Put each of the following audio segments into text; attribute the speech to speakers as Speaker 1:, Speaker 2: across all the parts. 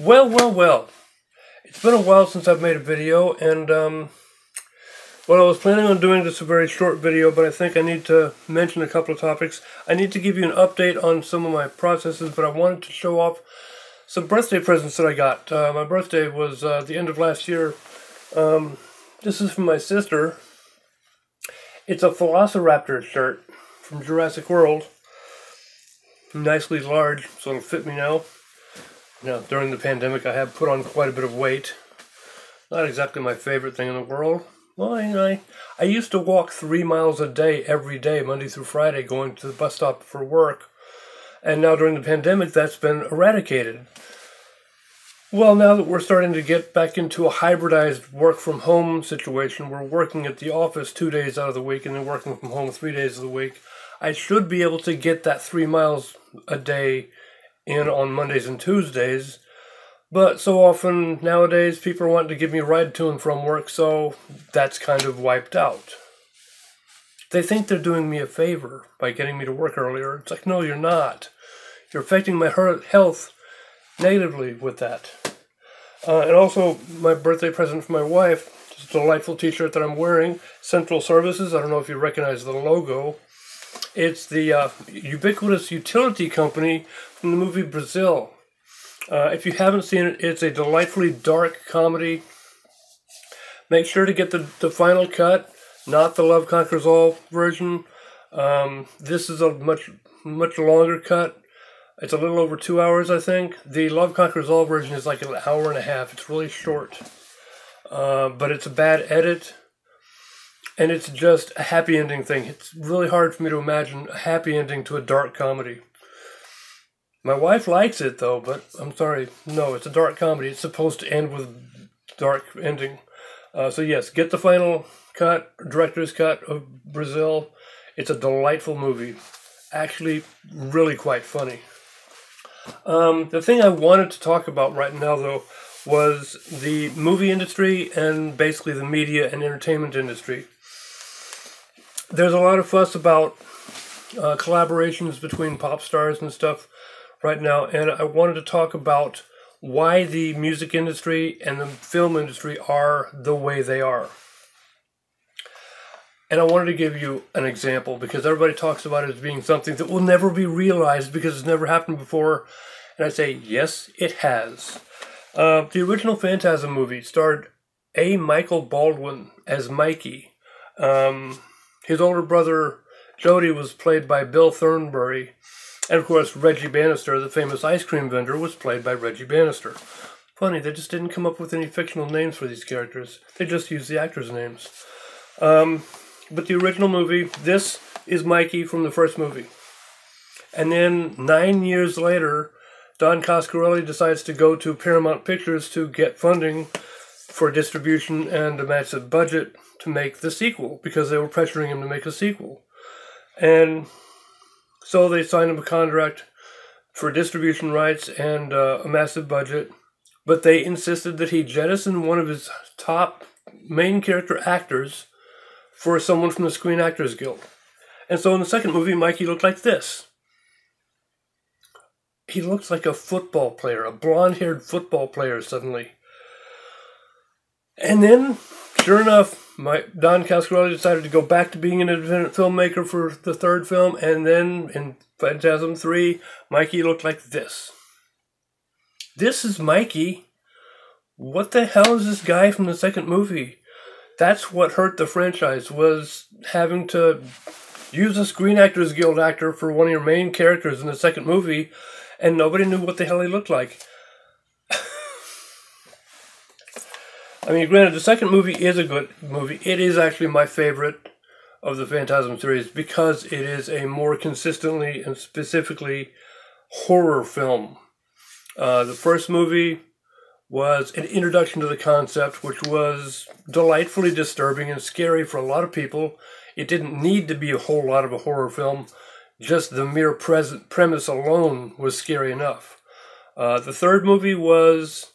Speaker 1: Well, well, well. It's been a while since I've made a video, and, um, well, I was planning on doing this a very short video, but I think I need to mention a couple of topics. I need to give you an update on some of my processes, but I wanted to show off some birthday presents that I got. Uh, my birthday was uh, the end of last year. Um, this is from my sister. It's a Velociraptor shirt from Jurassic World. Nicely large, so it'll fit me now. Now, during the pandemic, I have put on quite a bit of weight. Not exactly my favorite thing in the world. Well, I, I used to walk three miles a day every day, Monday through Friday, going to the bus stop for work. And now during the pandemic, that's been eradicated. Well, now that we're starting to get back into a hybridized work from home situation, we're working at the office two days out of the week and then working from home three days of the week. I should be able to get that three miles a day in on Mondays and Tuesdays. But so often nowadays, people want to give me a ride to and from work, so that's kind of wiped out. They think they're doing me a favor by getting me to work earlier. It's like, no, you're not. You're affecting my health negatively with that. Uh, and also, my birthday present for my wife, this delightful t shirt that I'm wearing, Central Services. I don't know if you recognize the logo. It's the uh, ubiquitous utility company from the movie Brazil. Uh, if you haven't seen it, it's a delightfully dark comedy. Make sure to get the, the final cut, not the Love Conquers All version. Um, this is a much much longer cut. It's a little over two hours, I think. The Love Conquers All version is like an hour and a half. It's really short, uh, but it's a bad edit and it's just a happy ending thing. It's really hard for me to imagine a happy ending to a dark comedy. My wife likes it though, but I'm sorry, no, it's a dark comedy. It's supposed to end with dark ending. Uh, so yes, get the final cut, director's cut of Brazil. It's a delightful movie, actually, really quite funny. Um, the thing I wanted to talk about right now though was the movie industry and basically the media and entertainment industry there's a lot of fuss about uh, collaborations between pop stars and stuff right now, and I wanted to talk about why the music industry and the film industry are the way they are. And I wanted to give you an example because everybody talks about it as being something that will never be realized because it's never happened before. And I say, yes, it has. Uh, the original Phantasm movie starred A. Michael Baldwin as Mikey. Um, his older brother, Jody, was played by Bill Thornbury. And of course, Reggie Bannister, the famous ice cream vendor, was played by Reggie Bannister. Funny, they just didn't come up with any fictional names for these characters. They just used the actors' names. Um, but the original movie, this is Mikey from the first movie. And then nine years later, Don Coscarelli decides to go to Paramount Pictures to get funding for distribution and a massive budget to make the sequel because they were pressuring him to make a sequel. And so they signed him a contract for distribution rights and uh, a massive budget, but they insisted that he jettison one of his top main character actors for someone from the Screen Actors Guild. And so in the second movie, Mikey looked like this. He looks like a football player, a blonde haired football player suddenly. And then, sure enough, my, Don Coscarelli decided to go back to being an independent filmmaker for the third film, and then in Phantasm 3, Mikey looked like this. This is Mikey. What the hell is this guy from the second movie? That's what hurt the franchise, was having to use a Screen Actors Guild actor for one of your main characters in the second movie, and nobody knew what the hell he looked like. I mean, granted, the second movie is a good movie. It is actually my favorite of the Phantasm series because it is a more consistently and specifically horror film. Uh, the first movie was an introduction to the concept, which was delightfully disturbing and scary for a lot of people. It didn't need to be a whole lot of a horror film, just the mere present premise alone was scary enough. Uh, the third movie was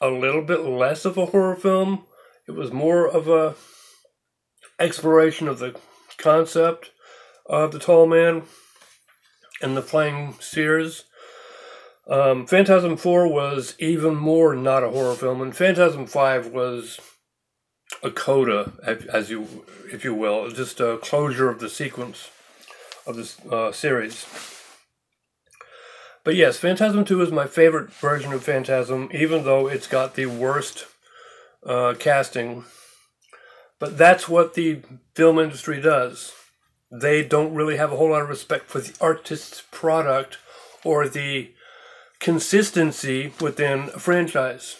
Speaker 1: a little bit less of a horror film. It was more of a exploration of the concept of the tall man and the flying spheres. Um, Phantasm 4 was even more not a horror film, and Phantasm 5 was a coda, as you, if you will, just a closure of the sequence of this uh, series. But yes, Phantasm 2 is my favorite version of Phantasm, even though it's got the worst uh, casting. But that's what the film industry does. They don't really have a whole lot of respect for the artist's product or the consistency within a franchise.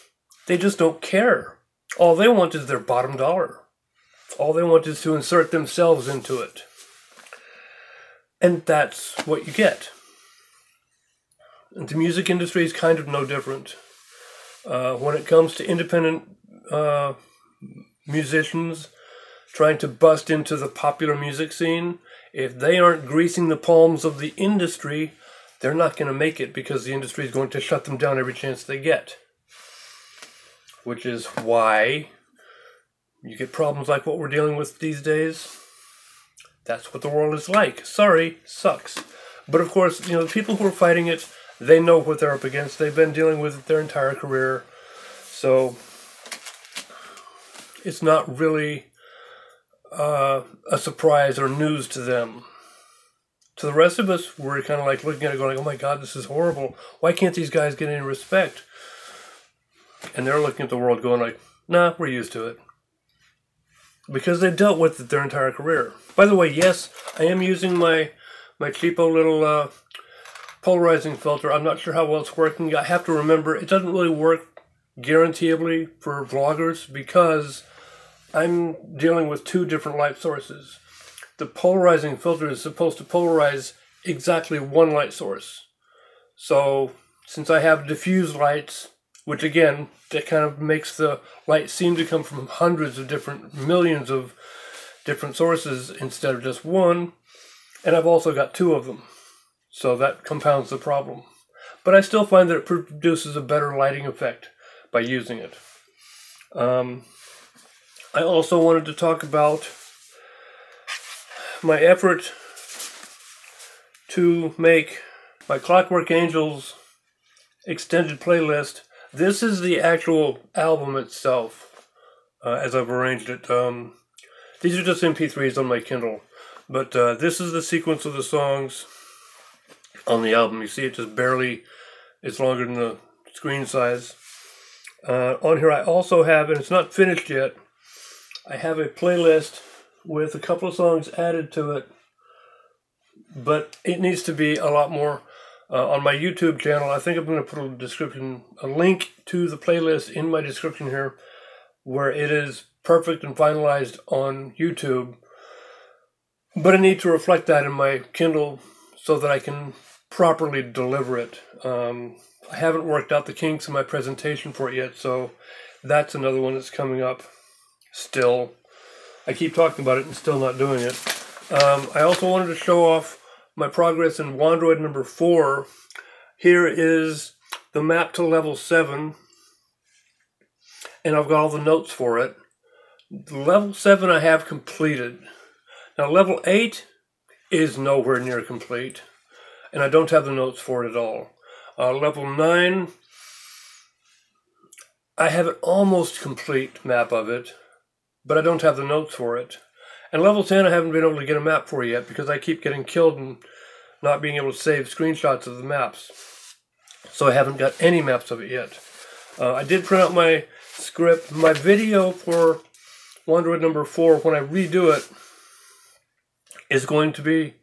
Speaker 1: They just don't care. All they want is their bottom dollar. All they want is to insert themselves into it. And that's what you get. The music industry is kind of no different. Uh, when it comes to independent uh, musicians trying to bust into the popular music scene, if they aren't greasing the palms of the industry, they're not going to make it because the industry is going to shut them down every chance they get. Which is why you get problems like what we're dealing with these days. That's what the world is like. Sorry, sucks. But of course, you know, the people who are fighting it, they know what they're up against. They've been dealing with it their entire career. So it's not really uh, a surprise or news to them. To the rest of us, we're kind of like looking at it going, oh my God, this is horrible. Why can't these guys get any respect? And they're looking at the world going like, nah, we're used to it. Because they dealt with it their entire career. By the way, yes, I am using my my cheapo little uh, polarizing filter. I'm not sure how well it's working. I have to remember, it doesn't really work guaranteeably for vloggers because I'm dealing with two different light sources. The polarizing filter is supposed to polarize exactly one light source. So since I have diffuse lights, which again, that kind of makes the light seem to come from hundreds of different, millions of different sources instead of just one, and I've also got two of them. So that compounds the problem. But I still find that it produces a better lighting effect by using it. Um, I also wanted to talk about my effort to make my Clockwork Angels extended playlist. This is the actual album itself, uh, as I've arranged it. Um, these are just MP3s on my Kindle, but uh, this is the sequence of the songs on the album. You see, it just barely it's longer than the screen size. Uh, on here, I also have, and it's not finished yet. I have a playlist with a couple of songs added to it, but it needs to be a lot more. Uh, on my YouTube channel, I think I'm going to put a description, a link to the playlist in my description here, where it is perfect and finalized on YouTube. But I need to reflect that in my Kindle so that I can properly deliver it. Um, I haven't worked out the kinks in my presentation for it yet, so that's another one that's coming up still. I keep talking about it and still not doing it. Um, I also wanted to show off my progress in Wandroid number 4. Here is the map to level 7, and I've got all the notes for it. Level 7 I have completed. Now level 8 is nowhere near complete, and I don't have the notes for it at all. Uh, level 9, I have an almost complete map of it but I don't have the notes for it. And level 10 I haven't been able to get a map for yet because I keep getting killed and not being able to save screenshots of the maps. So I haven't got any maps of it yet. Uh, I did print out my script. My video for Wandroid number 4, when I redo it, is going to be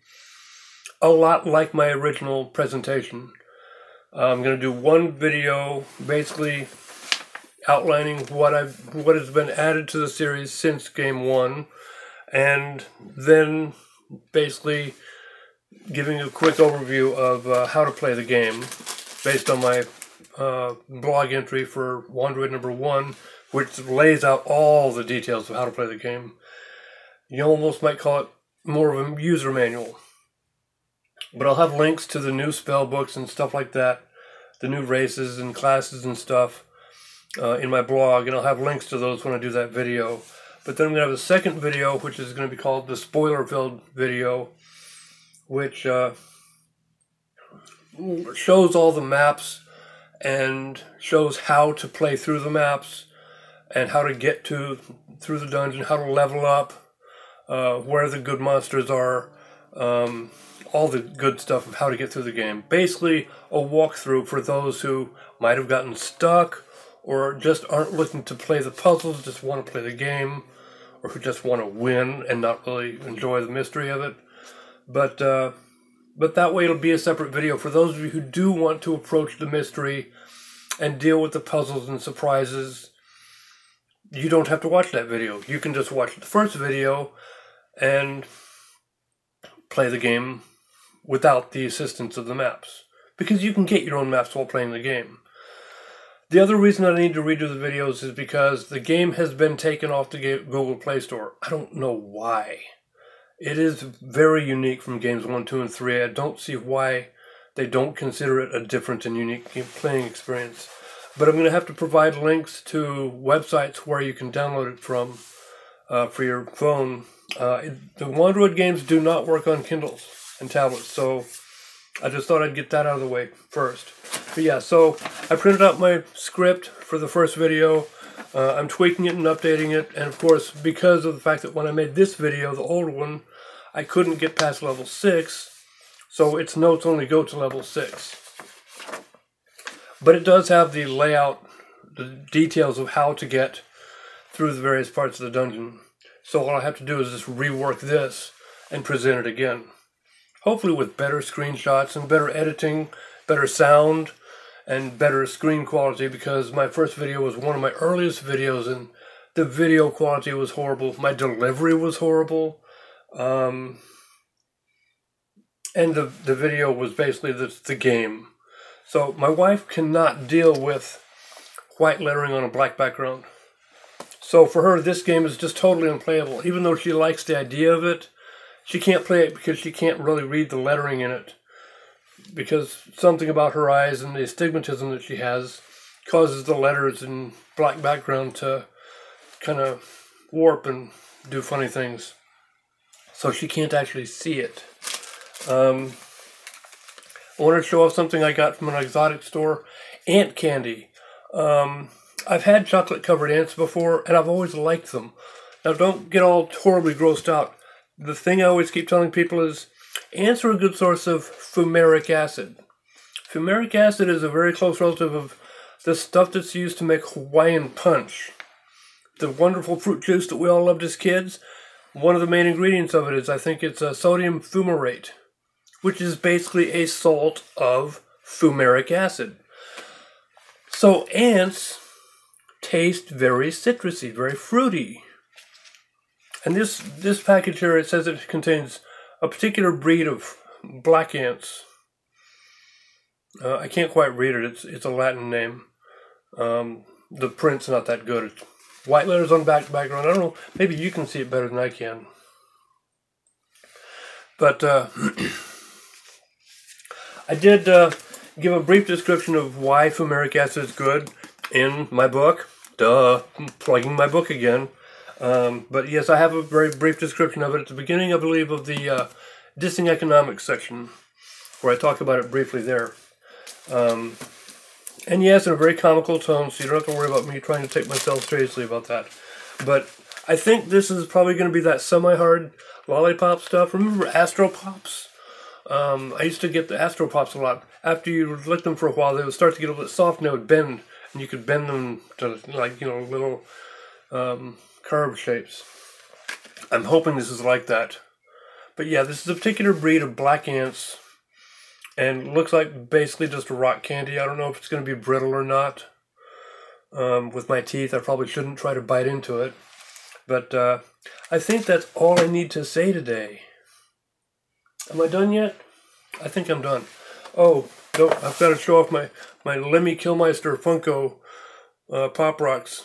Speaker 1: a lot like my original presentation. I'm going to do one video basically outlining what I've what has been added to the series since game one, and then basically giving a quick overview of uh, how to play the game based on my uh, blog entry for Wandroid number one, which lays out all the details of how to play the game. You almost might call it more of a user manual. But I'll have links to the new spell books and stuff like that, the new races and classes and stuff uh, in my blog, and I'll have links to those when I do that video. But then I'm going to have a second video, which is going to be called the spoiler-filled video, which uh, shows all the maps and shows how to play through the maps and how to get to through the dungeon, how to level up, uh, where the good monsters are, um, all the good stuff of how to get through the game. Basically, a walkthrough for those who might have gotten stuck or just aren't looking to play the puzzles, just want to play the game, or who just want to win and not really enjoy the mystery of it. But uh, but that way it'll be a separate video for those of you who do want to approach the mystery and deal with the puzzles and surprises. You don't have to watch that video. You can just watch the first video and play the game without the assistance of the maps. Because you can get your own maps while playing the game. The other reason I need to redo the videos is because the game has been taken off the Google Play Store. I don't know why. It is very unique from games 1, 2, and 3. I don't see why they don't consider it a different and unique playing experience. But I'm going to have to provide links to websites where you can download it from uh, for your phone. Uh, the Wandroid games do not work on Kindles and tablets, so I just thought I'd get that out of the way first. But yeah, so I printed out my script for the first video. Uh, I'm tweaking it and updating it, and of course, because of the fact that when I made this video, the old one, I couldn't get past level 6, so its notes only go to level 6. But it does have the layout, the details of how to get through the various parts of the dungeon. So all I have to do is just rework this and present it again. Hopefully with better screenshots and better editing, better sound, and better screen quality because my first video was one of my earliest videos and the video quality was horrible. My delivery was horrible. Um, and the, the video was basically the, the game. So my wife cannot deal with white lettering on a black background. So for her, this game is just totally unplayable. Even though she likes the idea of it, she can't play it because she can't really read the lettering in it because something about her eyes and the astigmatism that she has causes the letters in black background to kind of warp and do funny things. So she can't actually see it. Um, I want to show off something I got from an exotic store. Ant candy. Um, I've had chocolate covered ants before and I've always liked them. Now don't get all horribly grossed out. The thing I always keep telling people is Ants are a good source of fumaric acid. Fumaric acid is a very close relative of the stuff that's used to make Hawaiian punch. The wonderful fruit juice that we all loved as kids, one of the main ingredients of it is, I think it's a sodium fumarate, which is basically a salt of fumaric acid. So ants taste very citrusy, very fruity. And this, this package here, it says it contains a particular breed of black ants. Uh, I can't quite read it. It's it's a Latin name. Um, the print's not that good. It's white letters on back background. I don't know. Maybe you can see it better than I can. But uh, I did uh, give a brief description of why fumaric acid is good in my book. Duh, plugging my book again. Um, but yes, I have a very brief description of it at the beginning, I believe, of the uh, dissing economics section, where I talk about it briefly there. Um, and yes, in a very comical tone, so you don't have to worry about me trying to take myself seriously about that. But I think this is probably going to be that semi-hard lollipop stuff. Remember Astro Pops? Um, I used to get the Astro Pops a lot. After you lick them for a while, they would start to get a little bit soft and they would bend, and you could bend them to like you know little um, curved shapes. I'm hoping this is like that. But yeah, this is a particular breed of black ants. And looks like basically just a rock candy. I don't know if it's going to be brittle or not. Um, with my teeth, I probably shouldn't try to bite into it. But uh, I think that's all I need to say today. Am I done yet? I think I'm done. Oh, no, I've got to show off my, my Lemmy Kilmister Funko uh, Pop Rocks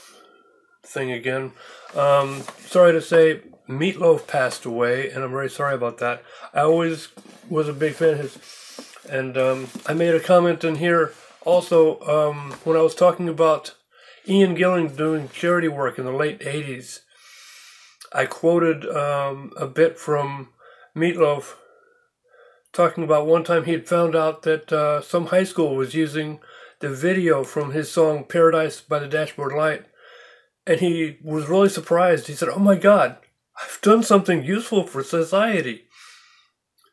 Speaker 1: thing again. Um, sorry to say, Meatloaf passed away, and I'm very sorry about that. I always was a big fan of his, and um, I made a comment in here also um, when I was talking about Ian Gillan doing charity work in the late 80s. I quoted um, a bit from Meatloaf talking about one time he had found out that uh, some high school was using the video from his song Paradise by the Dashboard Light. And he was really surprised. He said, Oh my God, I've done something useful for society.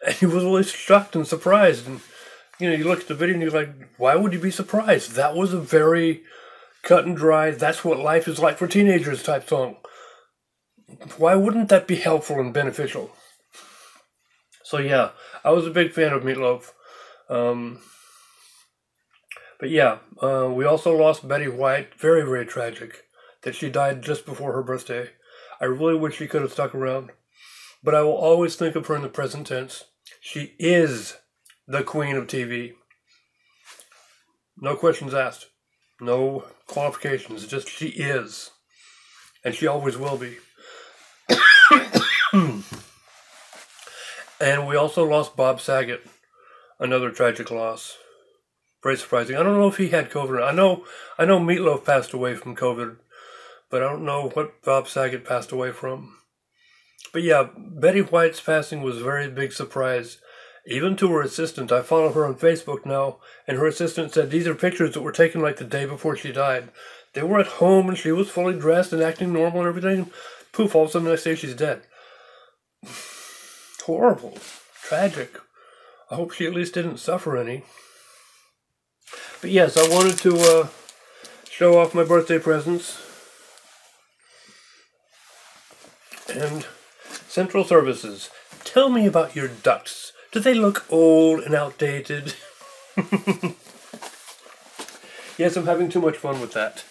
Speaker 1: And he was really shocked and surprised. And, you know, you look at the video and you're like, Why would you be surprised? That was a very cut and dry, that's what life is like for teenagers type song. Why wouldn't that be helpful and beneficial? So, yeah, I was a big fan of Meatloaf. Um, but yeah, uh, we also lost Betty White. Very, very tragic that she died just before her birthday. I really wish she could have stuck around. But I will always think of her in the present tense. She is the queen of TV. No questions asked. No qualifications. Just she is. And she always will be. and we also lost Bob Saget. Another tragic loss. Very surprising. I don't know if he had COVID. I know I know Meatloaf passed away from COVID, but I don't know what Bob Saget passed away from. But yeah, Betty White's passing was a very big surprise. Even to her assistant. I follow her on Facebook now, and her assistant said these are pictures that were taken like the day before she died. They were at home and she was fully dressed and acting normal and everything. Poof, all of a sudden I say she's dead. Horrible. Tragic. I hope she at least didn't suffer any. But yes, I wanted to uh, show off my birthday presents. And Central Services. Tell me about your ducts. Do they look old and outdated? yes, I'm having too much fun with that.